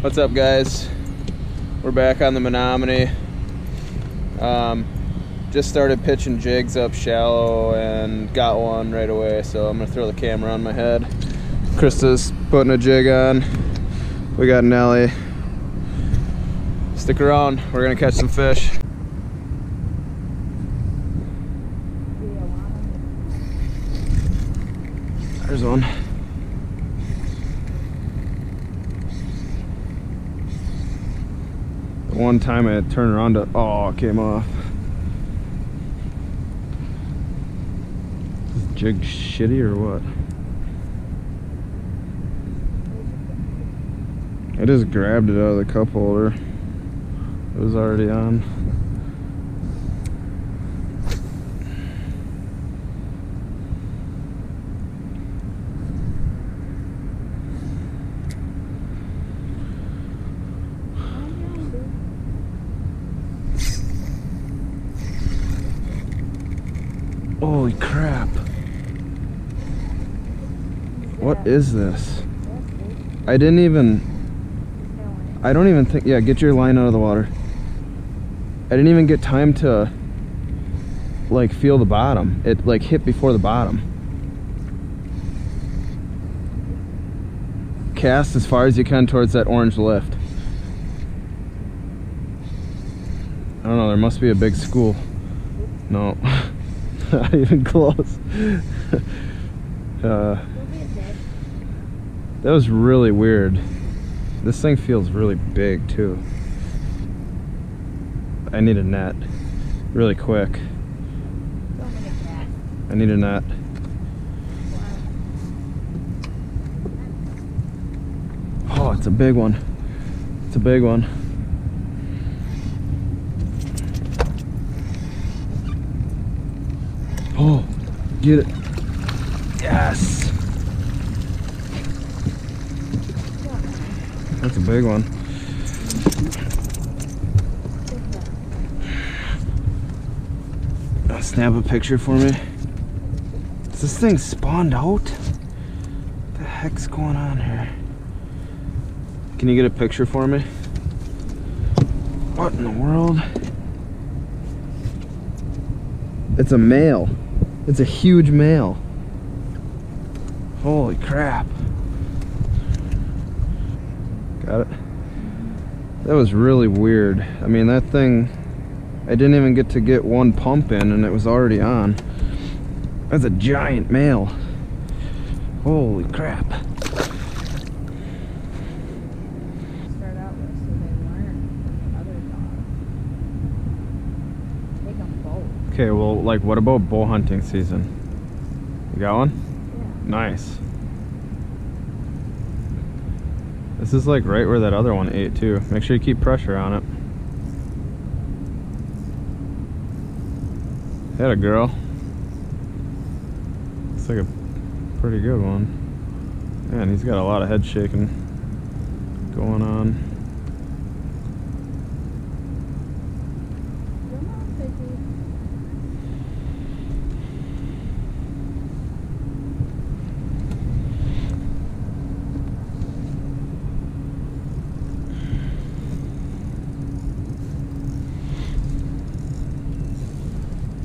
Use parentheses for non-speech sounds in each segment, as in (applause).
What's up guys? We're back on the Menominee. Um, just started pitching jigs up shallow and got one right away so I'm gonna throw the camera on my head. Krista's putting a jig on. We got Nelly. Stick around, we're gonna catch some fish. There's one. One time I had turned around to, oh, it came off. Jig shitty or what? I just grabbed it out of the cup holder. It was already on. Holy crap. What is this? I didn't even... I don't even think... Yeah, get your line out of the water. I didn't even get time to like feel the bottom. It like hit before the bottom. Cast as far as you can towards that orange lift. I don't know, there must be a big school. No. (laughs) Not even close. uh, that was really weird. This thing feels really big too. I need a net. Really quick. I need a net. Oh, it's a big one. It's a big one. Oh, get it. Yes. That's a big one. Uh, snap a picture for me. Is this thing spawned out? What the heck's going on here? Can you get a picture for me? What in the world? It's a male. It's a huge male. Holy crap. Got it. That was really weird. I mean, that thing, I didn't even get to get one pump in and it was already on. That's a giant male. Holy crap. Okay, well, like, what about bow hunting season? You got one? Yeah. Nice. This is like right where that other one ate too. Make sure you keep pressure on it. Had a girl. Looks like a pretty good one. Man, he's got a lot of head shaking going on.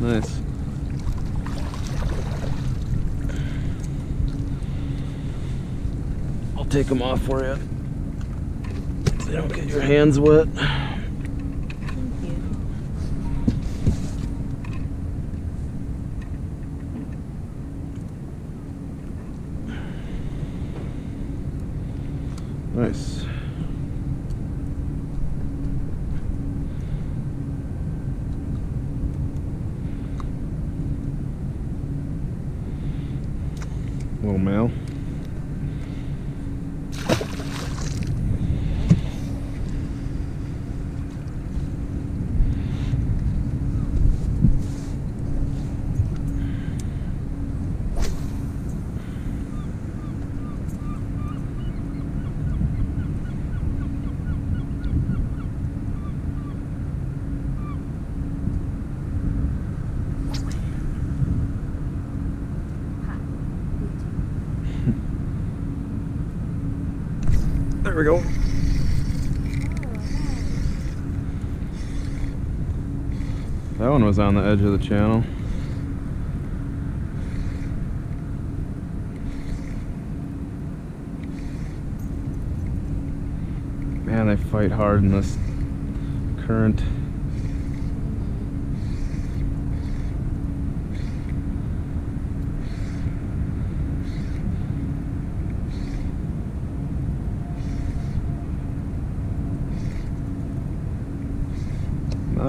Nice. I'll take them off for you. So you don't get your hands wet. Nice. Male. There we go. That one was on the edge of the channel. Man, they fight hard in this current.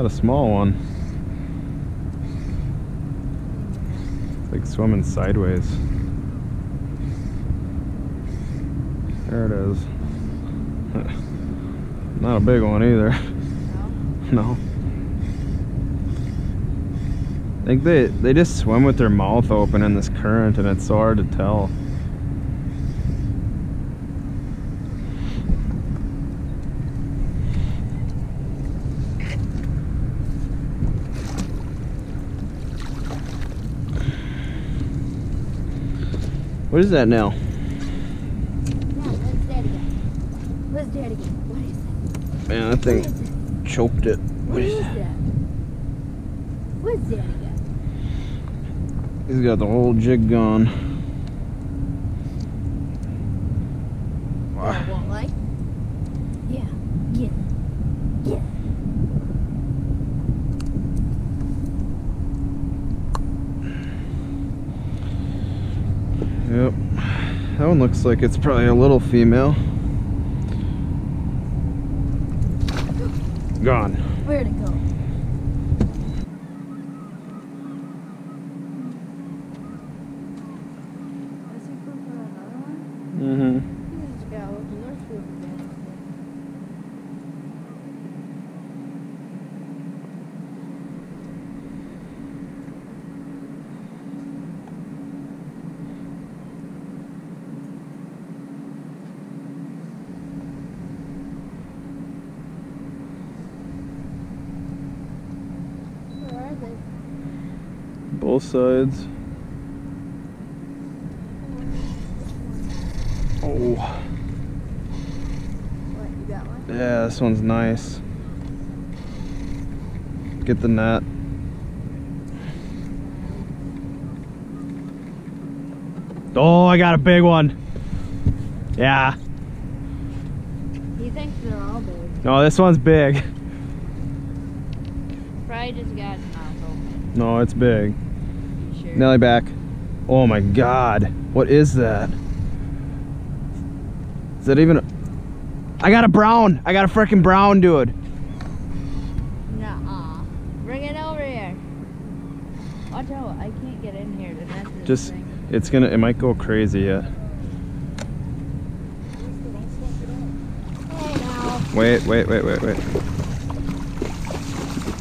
Not a small one. It's like swimming sideways. There it is. (laughs) Not a big one either. (laughs) No. I think they they just swim with their mouth open in this current and it's so hard to tell. What is that now? Yeah, what's that again? What's that again? What is that? Man, that What thing is choked it. What is that? What's that again? He's got the whole jig gone. That won't like? Yeah. Yeah. Yeah. Yep. That one looks like it's probably a little female. Gone. Where'd it go? Is he going for another one? Mm-hmm. He's got a little North River again. Where are they? Both sides. Oh. What, you got one? Yeah, this one's nice. Get the net. Oh, I got a big one. Yeah. He thinks they're all big. No, this one's big. Probably just got his mouth open. No, it's big. Nelly back. Oh my god. What is that? Is that even a... I got a brown. I got a freaking brown, dude. Nuh-uh. Bring it over here. Watch out, I can't get in here to Just, thing. it's gonna, it might go crazy yet. Now. Wait, wait, wait, wait, wait.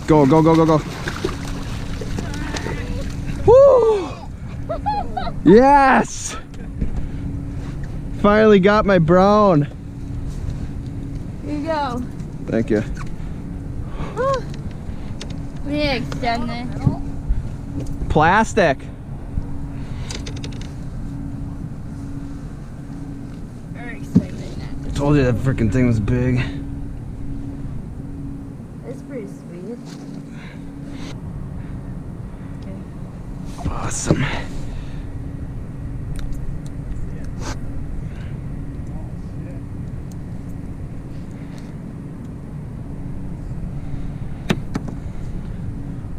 Go, go, go, go, go. Yes! Finally got my brown. Here you go. Thank you. We need extend this. Plastic. I told you that freaking thing was big. It's pretty sweet. Awesome.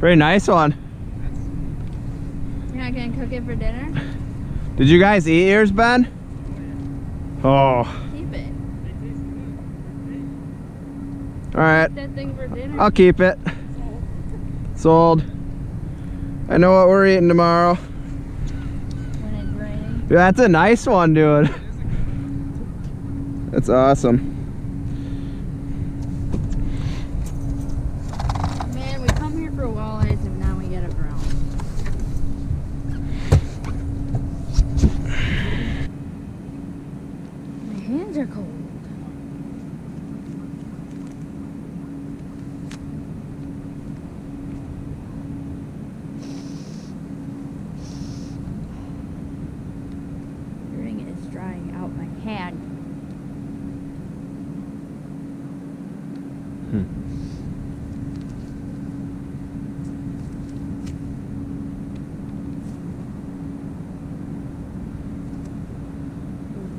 Very nice one. You're not gonna cook it for dinner? (laughs) Did you guys eat yours, Ben? Oh, Keep it. all right. That thing for dinner. I'll keep it. Sold. I know what we're eating tomorrow. When it's raining. That's a nice one, dude. That's awesome. Hmm.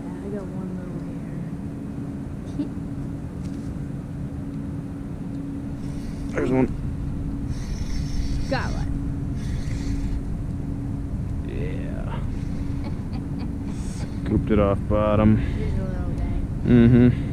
Yeah, I got one little hair. There's one. Got one. Yeah. (laughs) Scooped it off bottom. Mm-hmm.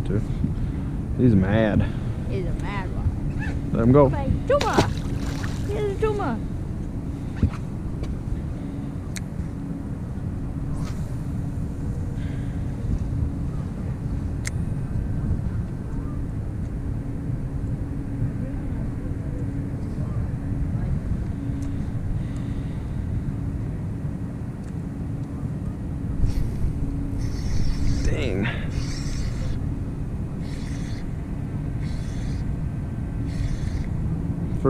Want to. He's mad. He's a mad one. Let him go. Tuma! Here's a Tuma.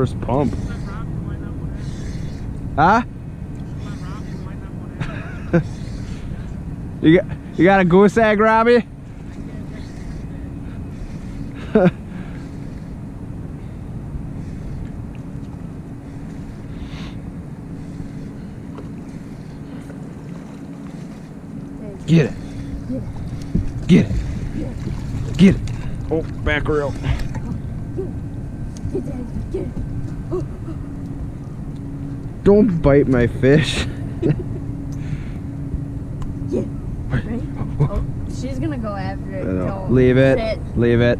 First pump. Huh? (laughs) you got you got a goose egg, Robbie? (laughs) Get it. Get it. Get it. Oh, back rail. Get it, get it. Don't bite my fish. (laughs) Ready? Oh, she's gonna go after it. Leave it. sit. Leave it.